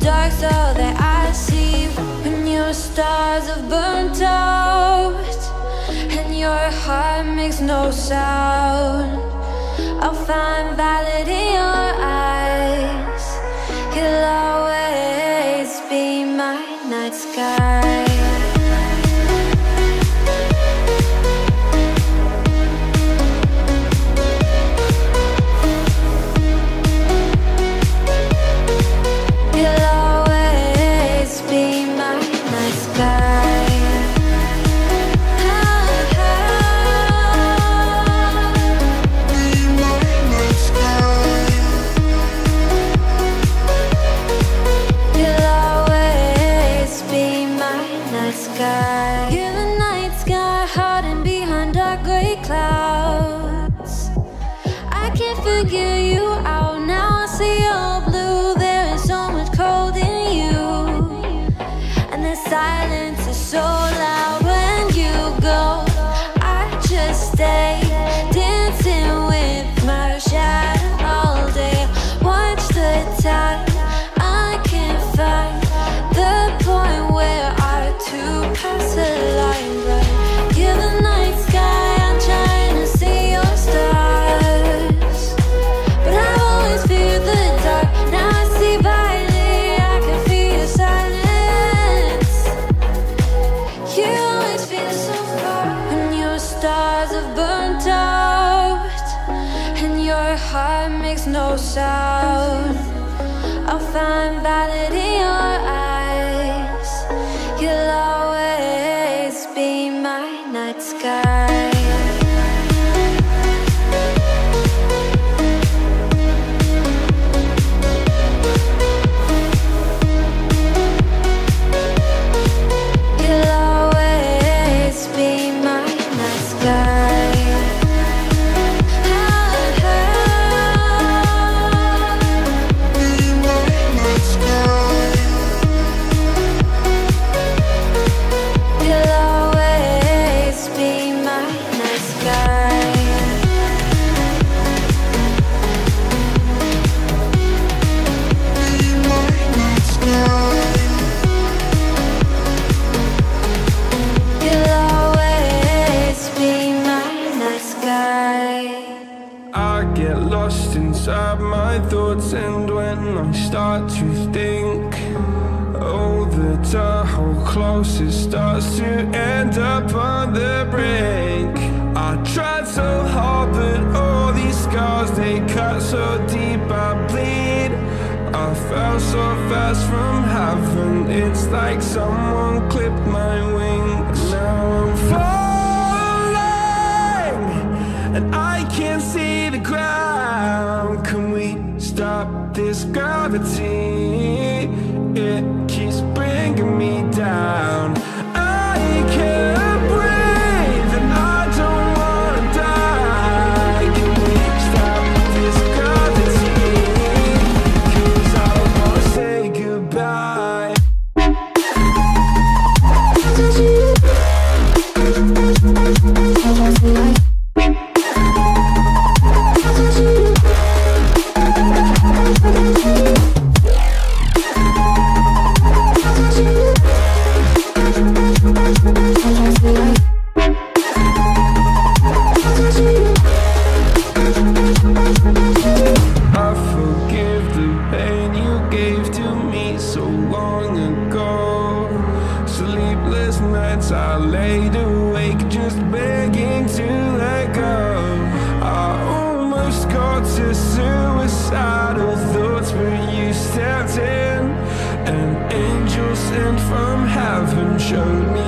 dark so that I see when your stars have burnt out and your heart makes no sound. I'll find valid in your eyes. You'll always be my night sky. gravity. suicidal thoughts where you stepped in. An angel sent from heaven showed me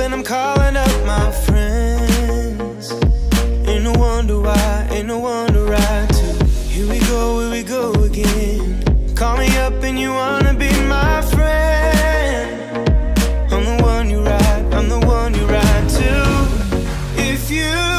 and I'm calling up my friends. Ain't no wonder why, ain't no wonder I do. Here we go, here we go again. Call me up and you wanna be my friend. I'm the one you ride, I'm the one you ride to. If you